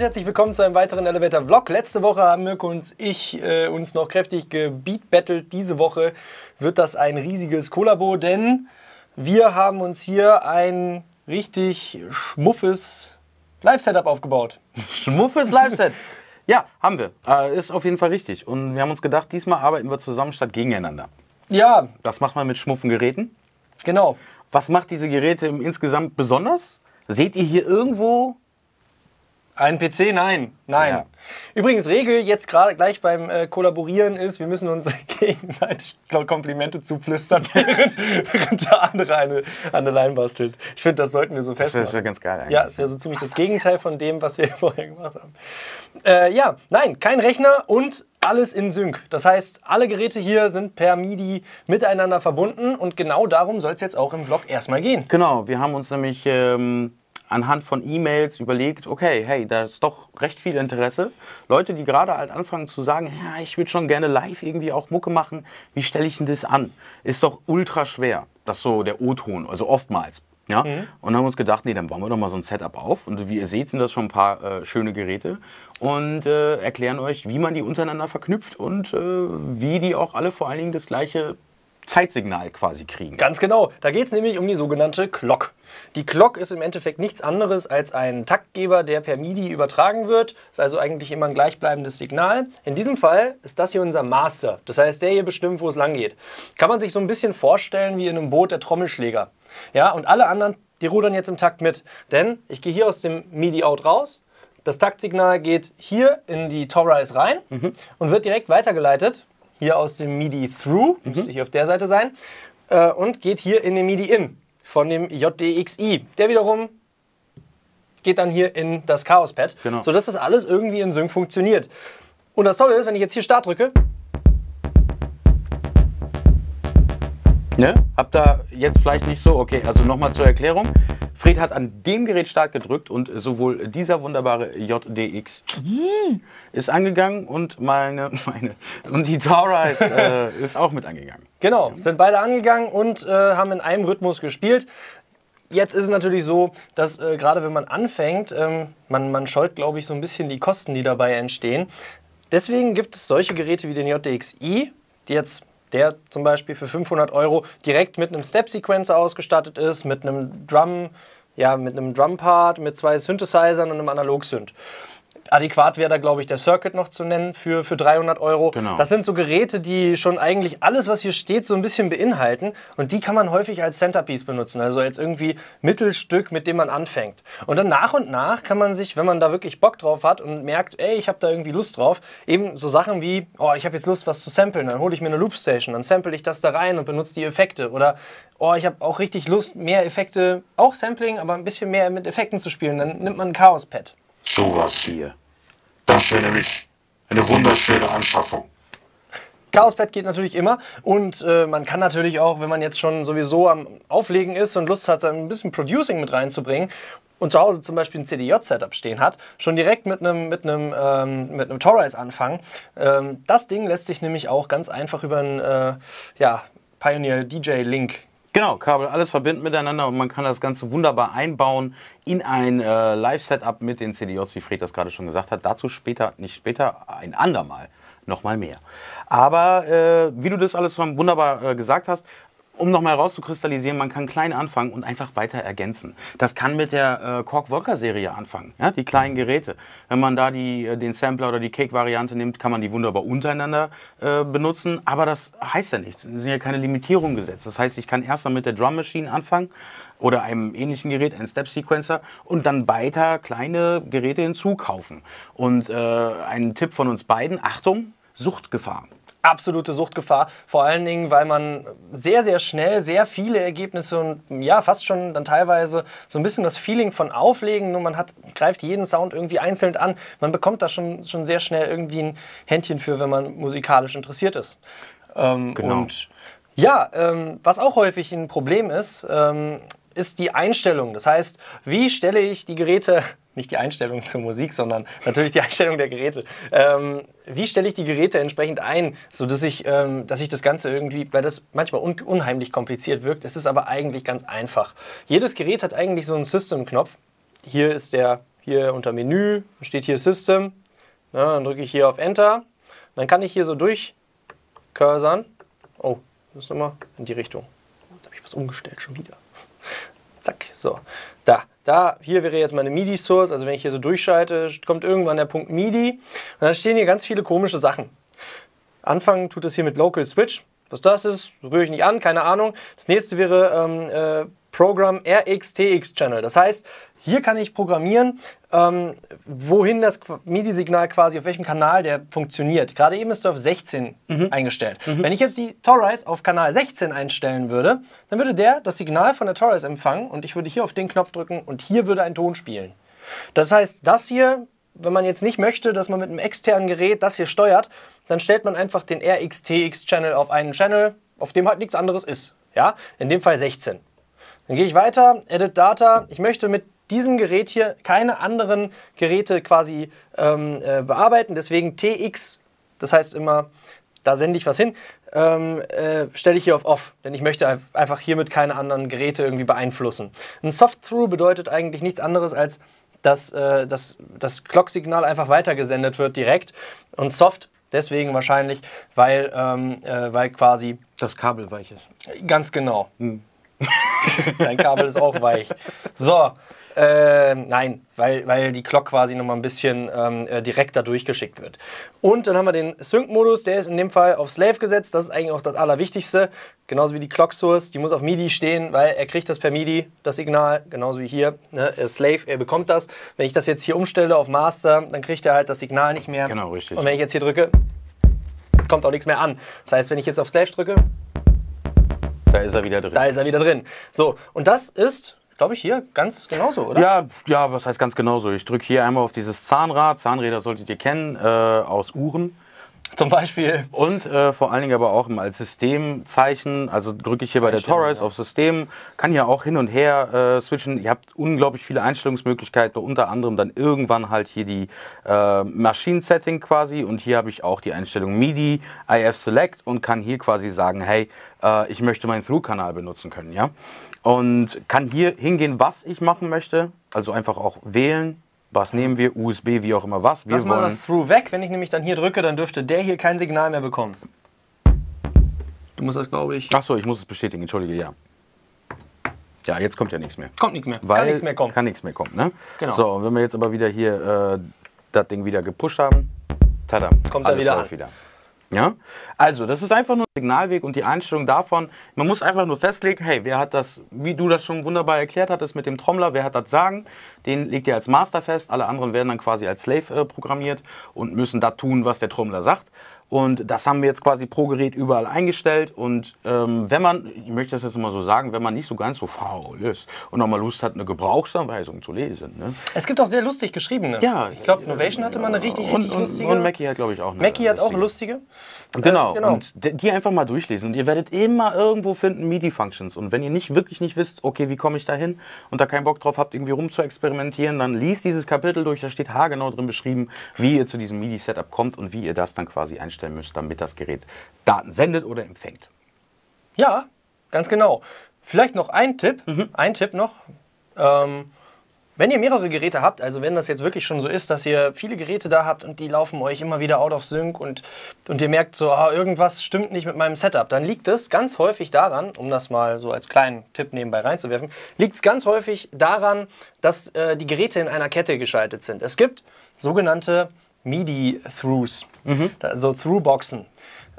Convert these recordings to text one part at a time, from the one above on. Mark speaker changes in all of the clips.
Speaker 1: herzlich willkommen zu einem weiteren Elevator Vlog. Letzte Woche haben Mirko und ich äh, uns noch kräftig gebeatbattelt. Diese Woche wird das ein riesiges Kollabo, denn wir haben uns hier ein richtig schmuffes Live-Setup aufgebaut.
Speaker 2: Schmuffes Live-Set. Ja, haben wir. Äh, ist auf jeden Fall richtig. Und wir haben uns gedacht, diesmal arbeiten wir zusammen statt gegeneinander.
Speaker 1: Ja,
Speaker 2: Das macht man mit schmuffen Geräten.
Speaker 1: genau.
Speaker 2: Was macht diese Geräte insgesamt besonders? Seht ihr hier irgendwo?
Speaker 1: Ein PC? Nein. Nein.
Speaker 2: Ja.
Speaker 1: Übrigens, Regel jetzt gerade gleich beim äh, Kollaborieren ist, wir müssen uns gegenseitig glaub, Komplimente zuflüstern, während, während der andere eine, eine Line bastelt. Ich finde, das sollten wir so
Speaker 2: Das wäre ganz geil eigentlich.
Speaker 1: Ja, es wäre so ziemlich das Gegenteil von dem, was wir vorher gemacht haben. Äh, ja, nein, kein Rechner und alles in Sync. Das heißt, alle Geräte hier sind per MIDI miteinander verbunden und genau darum soll es jetzt auch im Vlog erstmal gehen.
Speaker 2: Genau, wir haben uns nämlich ähm, anhand von E-Mails überlegt, okay, hey, da ist doch recht viel Interesse. Leute, die gerade halt anfangen zu sagen, ja, ich würde schon gerne live irgendwie auch Mucke machen. Wie stelle ich denn das an? Ist doch ultra schwer. Das ist so der O-Ton, also oftmals. Ja? Und haben uns gedacht, nee, dann bauen wir doch mal so ein Setup auf. Und wie ihr seht, sind das schon ein paar äh, schöne Geräte. Und äh, erklären euch, wie man die untereinander verknüpft und äh, wie die auch alle vor allen Dingen das gleiche Zeitsignal quasi kriegen.
Speaker 1: Ganz genau. Da geht es nämlich um die sogenannte Clock. Die Clock ist im Endeffekt nichts anderes als ein Taktgeber, der per MIDI übertragen wird. Ist also eigentlich immer ein gleichbleibendes Signal. In diesem Fall ist das hier unser Master. Das heißt, der hier bestimmt, wo es lang geht. Kann man sich so ein bisschen vorstellen wie in einem Boot der Trommelschläger. Ja, und alle anderen, die rudern jetzt im Takt mit. Denn ich gehe hier aus dem MIDI-Out raus. Das Taktsignal geht hier in die Torres rein und wird direkt weitergeleitet. Hier aus dem MIDI-Through, müsste hier auf der Seite sein, äh, und geht hier in den MIDI-In von dem JDXI. Der wiederum geht dann hier in das Chaos-Pad,
Speaker 2: Genau.
Speaker 1: sodass das alles irgendwie in Sync funktioniert. Und das Tolle ist, wenn ich jetzt hier Start drücke,
Speaker 2: Ne? Habt ihr jetzt vielleicht nicht so, okay, also nochmal zur Erklärung. Fred hat an dem Gerät Start gedrückt und sowohl dieser wunderbare JDX ist angegangen und meine, meine und die Taurus äh, ist auch mit angegangen.
Speaker 1: Genau, sind beide angegangen und äh, haben in einem Rhythmus gespielt. Jetzt ist es natürlich so, dass äh, gerade wenn man anfängt, ähm, man, man scheut, glaube ich, so ein bisschen die Kosten, die dabei entstehen. Deswegen gibt es solche Geräte wie den JDXi, die jetzt der zum Beispiel für 500 Euro direkt mit einem Step-Sequencer ausgestattet ist, mit einem Drum, ja, mit einem Drum-Part, mit zwei Synthesizern und einem Analog-Synth. Adäquat wäre da, glaube ich, der Circuit noch zu nennen für, für 300 Euro.
Speaker 2: Genau.
Speaker 1: Das sind so Geräte, die schon eigentlich alles, was hier steht, so ein bisschen beinhalten. Und die kann man häufig als Centerpiece benutzen, also als irgendwie Mittelstück, mit dem man anfängt. Und dann nach und nach kann man sich, wenn man da wirklich Bock drauf hat und merkt, ey, ich habe da irgendwie Lust drauf, eben so Sachen wie, oh, ich habe jetzt Lust, was zu samplen, dann hole ich mir eine Loopstation, dann sample ich das da rein und benutze die Effekte. Oder, oh, ich habe auch richtig Lust, mehr Effekte, auch Sampling, aber ein bisschen mehr mit Effekten zu spielen, dann nimmt man ein Chaos-Pad.
Speaker 3: Sowas hier. Das wäre nämlich eine wunderschöne Anschaffung.
Speaker 1: Chaospad geht natürlich immer und äh, man kann natürlich auch, wenn man jetzt schon sowieso am Auflegen ist und Lust hat, ein bisschen Producing mit reinzubringen und zu Hause zum Beispiel ein CDJ-Setup stehen hat, schon direkt mit einem mit einem ähm, mit einem Torres anfangen. Ähm, das Ding lässt sich nämlich auch ganz einfach über einen äh, ja, Pioneer DJ Link
Speaker 2: Genau, Kabel alles verbinden miteinander und man kann das Ganze wunderbar einbauen in ein äh, Live-Setup mit den CDJs, wie Fred das gerade schon gesagt hat. Dazu später, nicht später, ein andermal nochmal mehr. Aber äh, wie du das alles schon wunderbar äh, gesagt hast, um nochmal herauszukristallisieren, man kann klein anfangen und einfach weiter ergänzen. Das kann mit der äh, Kork Volker Serie anfangen, ja? die kleinen Geräte. Wenn man da die, äh, den Sampler oder die Cake-Variante nimmt, kann man die wunderbar untereinander äh, benutzen. Aber das heißt ja nichts. Es sind ja keine Limitierungen gesetzt. Das heißt, ich kann erst mal mit der Drum Machine anfangen oder einem ähnlichen Gerät, ein Step Sequencer und dann weiter kleine Geräte hinzukaufen. Und äh, ein Tipp von uns beiden, Achtung, Suchtgefahr.
Speaker 1: Absolute Suchtgefahr. Vor allen Dingen, weil man sehr, sehr schnell sehr viele Ergebnisse und ja, fast schon dann teilweise so ein bisschen das Feeling von Auflegen, nur man hat, greift jeden Sound irgendwie einzeln an. Man bekommt da schon, schon sehr schnell irgendwie ein Händchen für, wenn man musikalisch interessiert ist. Ähm,
Speaker 2: Genau.
Speaker 1: Und ja, ähm, was auch häufig ein Problem ist, ähm, ist die Einstellung. Das heißt, wie stelle ich die Geräte, nicht die Einstellung zur Musik, sondern natürlich die Einstellung der Geräte. Ähm, wie stelle ich die Geräte entsprechend ein, sodass ich, ähm, dass ich das Ganze irgendwie, weil das manchmal un unheimlich kompliziert wirkt, es ist aber eigentlich ganz einfach. Jedes Gerät hat eigentlich so einen System-Knopf. Hier ist der hier unter Menü, steht hier System. Ja, dann drücke ich hier auf Enter. Dann kann ich hier so durchcursern. Oh, das ist nochmal in die Richtung. Jetzt habe ich was umgestellt, schon wieder. Zack, so. Da, da, hier wäre jetzt meine MIDI-Source. Also wenn ich hier so durchschalte, kommt irgendwann der Punkt MIDI. Und dann stehen hier ganz viele komische Sachen. Anfangen tut es hier mit Local Switch. Was das ist, rühre ich nicht an, keine Ahnung. Das nächste wäre ähm, äh, Program RxTX Channel. Das heißt, hier kann ich programmieren, ähm, wohin das MIDI-Signal quasi, auf welchem Kanal der funktioniert. Gerade eben ist er auf 16 eingestellt. Wenn ich jetzt die Torres auf Kanal 16 einstellen würde, dann würde der das Signal von der Torres empfangen und ich würde hier auf den Knopf drücken und hier würde ein Ton spielen. Das heißt, das hier, wenn man jetzt nicht möchte, dass man mit einem externen Gerät das hier steuert, dann stellt man einfach den RxTX-Channel auf einen Channel, auf dem halt nichts anderes ist. Ja, in dem Fall 16. Dann gehe ich weiter, Edit Data. Ich möchte mit diesem Gerät hier keine anderen Geräte quasi ähm, äh, bearbeiten. Deswegen TX, das heißt immer, da sende ich was hin, ähm, äh, stelle ich hier auf Off. Denn ich möchte ein- einfach hiermit keine anderen Geräte irgendwie beeinflussen. Ein Soft-Through bedeutet eigentlich nichts anderes als, dass äh, das, das Clock-Signal einfach weitergesendet wird direkt. Und Soft deswegen wahrscheinlich, weil, ähm, äh, weil quasi
Speaker 2: Das Kabel weich ist.
Speaker 1: Ganz genau. Dein Kabel ist auch weich. So, ähm, nein, weil, weil die Clock quasi nochmal ein bisschen ähm, äh, direkter durchgeschickt wird. Und dann haben wir den Sync-Modus, der ist in dem Fall auf Slave gesetzt. Das ist eigentlich auch das Allerwichtigste. Genauso wie die Clock Source, die muss auf MIDI stehen, weil er kriegt das per MIDI, das Signal, genauso wie hier. Ne? äh, Slave, er bekommt das. Wenn ich das jetzt hier umstelle auf Master, dann kriegt er halt das Signal nicht mehr.
Speaker 2: Genau, richtig.
Speaker 1: Und wenn ich jetzt hier drücke, kommt auch nichts mehr an. Das heißt, wenn ich jetzt auf Slave drücke,
Speaker 2: ist er wieder drin.
Speaker 1: da ist er wieder drin. So, und das ist, glaube ich, hier ganz genauso, oder?
Speaker 2: Ja, ja, was heißt ganz genauso? Ich drücke hier einmal auf dieses Zahnrad. Zahnräder solltet ihr kennen, äh, aus Uhren.
Speaker 1: Zum Beispiel.
Speaker 2: Und äh, vor allen Dingen aber auch als Systemzeichen. Also drücke ich hier bei der Torres
Speaker 1: ja.
Speaker 2: auf System, kann hier auch hin und her äh, switchen. Ihr habt unglaublich viele Einstellungsmöglichkeiten, unter anderem dann irgendwann halt hier die äh, Maschinen-Setting quasi. Und hier habe ich auch die Einstellung MIDI, IF Select und kann hier quasi sagen, hey, äh, ich möchte meinen Through-Kanal benutzen können. ja. Und kann hier hingehen, was ich machen möchte. Also einfach auch wählen. Was nehmen wir? USB, wie auch immer was. Wir
Speaker 1: Lass mal das Through weg. Wenn ich nämlich dann hier drücke, dann dürfte der hier kein Signal mehr bekommen. Du musst das, glaube ich.
Speaker 2: Achso, ich muss es bestätigen, entschuldige, ja. Ja, jetzt kommt ja nichts mehr.
Speaker 1: Kommt nichts mehr.
Speaker 2: Weil
Speaker 1: Kann nichts mehr kommen.
Speaker 2: Kann nichts mehr kommen, ne?
Speaker 1: Genau.
Speaker 2: So, und wenn wir jetzt aber wieder hier äh, das Ding wieder gepusht haben, tada,
Speaker 1: Kommt er
Speaker 2: alles
Speaker 1: wieder
Speaker 2: läuft
Speaker 1: an.
Speaker 2: wieder. Ja? Also, das ist einfach nur ein Signalweg und die Einstellung davon, man muss einfach nur festlegen, hey, wer hat das, wie du das schon wunderbar erklärt hattest mit dem Trommler, wer hat das Sagen, den legt ihr als Master fest, alle anderen werden dann quasi als Slave äh, programmiert und müssen das tun, was der Trommler sagt. Und das haben wir jetzt quasi pro Gerät überall eingestellt. Und ähm, wenn man, ich möchte das jetzt mal so sagen, wenn man nicht so ganz so faul ist und auch mal Lust hat, eine Gebrauchsanweisung zu lesen. Ne?
Speaker 1: Es gibt auch sehr lustig geschriebene.
Speaker 2: Ja.
Speaker 1: Ich glaube, Novation hatte mal eine richtig, richtig
Speaker 2: und,
Speaker 1: lustige.
Speaker 2: und Mackie hat, glaube ich, auch eine.
Speaker 1: Mackie hat auch
Speaker 2: lustige.
Speaker 1: lustige.
Speaker 2: Genau,
Speaker 1: Äh, genau.
Speaker 2: und die einfach mal durchlesen. Und ihr werdet immer irgendwo finden MIDI-Functions. Und wenn ihr nicht wirklich nicht wisst, okay, wie komme ich da hin und da keinen Bock drauf habt, irgendwie rum zu experimentieren, dann liest dieses Kapitel durch. Da steht haargenau drin beschrieben, wie ihr zu diesem MIDI-Setup kommt und wie ihr das dann quasi einstellen müsst, damit das Gerät Daten sendet oder empfängt.
Speaker 1: Ja, ganz genau. Vielleicht noch ein Tipp,
Speaker 2: Mhm.
Speaker 1: ein Tipp noch. Ähm, wenn ihr mehrere Geräte habt, also wenn das jetzt wirklich schon so ist, dass ihr viele Geräte da habt und die laufen euch immer wieder out of sync und, und ihr merkt so, ah, irgendwas stimmt nicht mit meinem Setup, dann liegt es ganz häufig daran, um das mal so als kleinen Tipp nebenbei reinzuwerfen, liegt es ganz häufig daran, dass äh, die Geräte in einer Kette geschaltet sind. Es gibt sogenannte MIDI-Throughs, also Through-Boxen.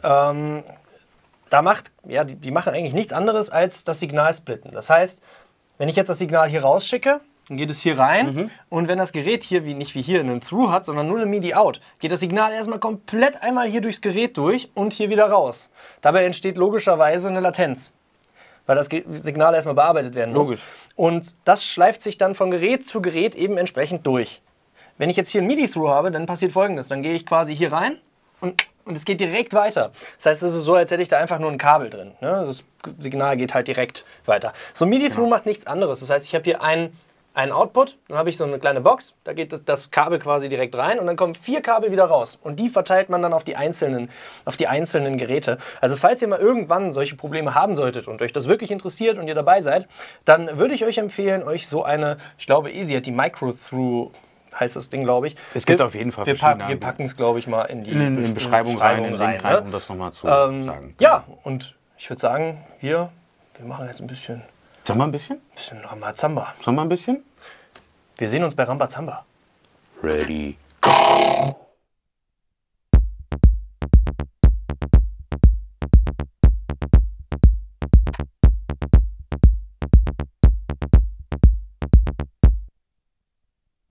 Speaker 1: Ähm, da macht, ja, die, die machen eigentlich nichts anderes als das Signal splitten. Das heißt, wenn ich jetzt das Signal hier rausschicke, dann geht es hier rein und wenn das Gerät hier wie nicht wie hier einen Through hat, sondern nur eine MIDI-Out, geht das Signal erstmal komplett einmal hier durchs Gerät durch und hier wieder raus. Dabei entsteht logischerweise eine Latenz, weil das Signal erstmal bearbeitet werden muss.
Speaker 2: Logisch.
Speaker 1: Und das schleift sich dann von Gerät zu Gerät eben entsprechend durch. Wenn ich jetzt hier ein MIDI-Through habe, dann passiert folgendes. Dann gehe ich quasi hier rein und, und es geht direkt weiter. Das heißt, es ist so, als hätte ich da einfach nur ein Kabel drin. Ne? Das Signal geht halt direkt weiter. So ein MIDI-Through macht nichts anderes. Das heißt, ich habe hier einen, einen Output, dann habe ich so eine kleine Box, da geht das, das Kabel quasi direkt rein und dann kommen vier Kabel wieder raus. Und die verteilt man dann auf die einzelnen, auf die einzelnen Geräte. Also falls ihr mal irgendwann solche Probleme haben solltet und euch das wirklich interessiert und ihr dabei seid, dann würde ich euch empfehlen, euch so eine, ich glaube, Easy hat die Micro-Through heißt das Ding, glaube ich.
Speaker 2: Es gibt
Speaker 1: wir,
Speaker 2: auf jeden Fall
Speaker 1: Wir,
Speaker 2: verschiedene
Speaker 1: pack, wir packen es, glaube ich, mal in die
Speaker 2: In, in Beschreibung rein, in den Link rein,
Speaker 1: ne?
Speaker 2: um das nochmal zu
Speaker 1: ähm,
Speaker 2: sagen.
Speaker 1: Ja, und ich würde sagen, wir, wir machen jetzt ein bisschen,
Speaker 2: Sollen wir ein bisschen?
Speaker 1: bisschen Rambazamba.
Speaker 2: Sollen wir ein bisschen?
Speaker 1: Wir sehen uns bei Rambazamba.
Speaker 2: Ready. Go!